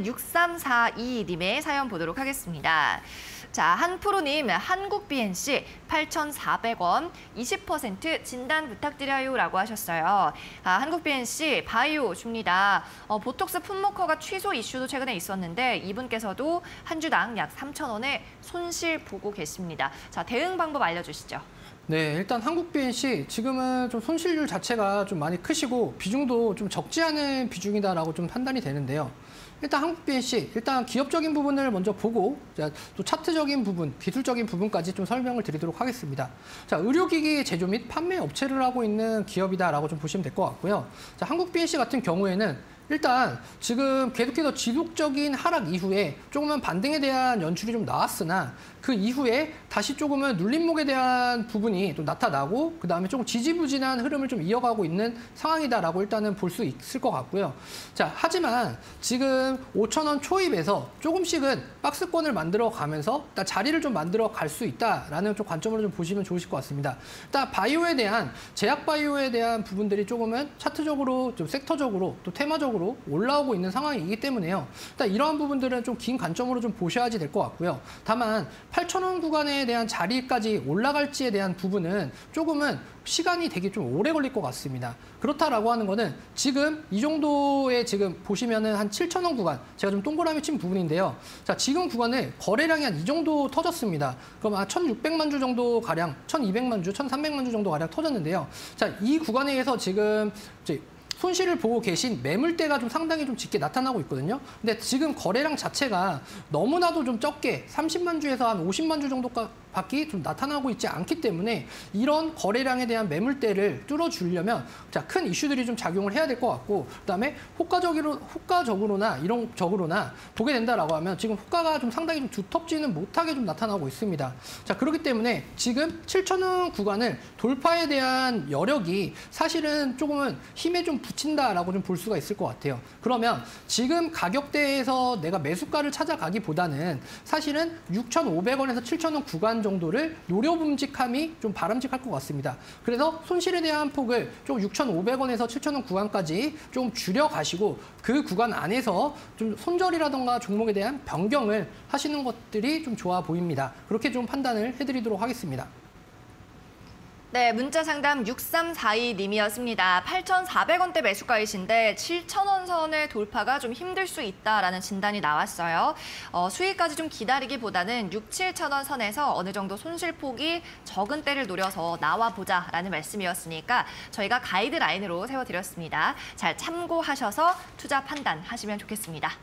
6342님의 사연 보도록 하겠습니다. 자, 한프로님, 한국 BNC 8,400원 20% 진단 부탁드려요 라고 하셨어요. 아, 한국 BNC 바이오 줍니다. 어, 보톡스 품목허가 취소 이슈도 최근에 있었는데 이분께서도 한 주당 약 3,000원의 손실 보고 계십니다. 자, 대응 방법 알려주시죠. 네, 일단 한국 BNC 지금은 좀 손실률 자체가 좀 많이 크시고 비중도 좀 적지 않은 비중이다라고 좀 판단이 되는데요. 일단 한국 BNC 일단 기업적인 부분을 먼저 보고 또 차트적인 부분, 기술적인 부분까지 좀 설명을 드리도록 하겠습니다. 자, 의료기기 제조 및 판매 업체를 하고 있는 기업이다라고 좀 보시면 될 것 같고요. 자, 한국 BNC 같은 경우에는 일단 지금 계속해서 지속적인 하락 이후에 조금은 반등에 대한 연출이 좀 나왔으나 그 이후에 다시 조금은 눌림목에 대한 부분이 또 나타나고 그다음에 조금 지지부진한 흐름을 좀 이어가고 있는 상황이다라고 일단은 볼 수 있을 것 같고요. 자, 하지만 지금 5천 원 초입에서 조금씩은 박스권을 만들어 가면서 일단 자리를 좀 만들어 갈 수 있다라는 좀 관점으로 좀 보시면 좋으실 것 같습니다. 일단 바이오에 대한 제약 바이오에 대한 부분들이 조금은 차트적으로 좀 섹터적으로 또 테마적으로 올라오고 있는 상황이기 때문에요. 일단 이러한 부분들은 좀 긴 관점으로 좀 보셔야지 될 것 같고요. 다만 8,000원 구간에 대한 자리까지 올라갈지에 대한 부분은 조금은 시간이 되게 좀 오래 걸릴 것 같습니다. 그렇다라고 하는 거는 지금 이 정도의 지금 보시면은 한 7,000원 구간 제가 좀 동그라미 친 부분인데요. 자, 지금 구간에 거래량이 한 이 정도 터졌습니다. 그럼 한 1,600만 주 정도 가량, 1,200만 주, 1,300만 주 정도 가량 터졌는데요. 자, 이 구간에서 지금 이제 손실을 보고 계신 매물대가 좀 상당히 좀 짙게 나타나고 있거든요. 근데 지금 거래량 자체가 너무나도 좀 적게 30만 주에서 한 50만 주 정도가 밖이 좀 나타나고 있지 않기 때문에 이런 거래량에 대한 매물대를 뚫어주려면 자, 큰 이슈들이 좀 작용을 해야 될 것 같고 그다음에 호가적으로 호가적으로나 이런 적으로나 보게 된다라고 하면 지금 호가가 좀 상당히 좀 두텁지는 못하게 좀 나타나고 있습니다. 자 그렇기 때문에 지금 7천 원 구간을 돌파에 대한 여력이 사실은 조금은 힘에 좀 붙인다라고 좀 볼 수가 있을 것 같아요. 그러면 지금 가격대에서 내가 매수가를 찾아가기보다는 사실은 6,500원에서 7,000원 구간 정도를 노려봄직함이 좀 바람직할 것 같습니다. 그래서 손실에 대한 폭을 좀 6,500원에서 7,000원 구간까지 좀 줄여가시고 그 구간 안에서 좀 손절이라던가 종목에 대한 변경을 하시는 것들이 좀 좋아 보입니다. 그렇게 좀 판단을 해드리도록 하겠습니다. 네, 문자 상담 6342님이었습니다. 8,400원대 매수가이신데 7,000원 선의 돌파가 좀 힘들 수 있다라는 진단이 나왔어요. 어, 수익까지 좀 기다리기보다는 6, 7,000원 선에서 어느 정도 손실폭이 적은 때를 노려서 나와보자라는 말씀이었으니까 저희가 가이드라인으로 세워드렸습니다. 잘 참고하셔서 투자 판단하시면 좋겠습니다.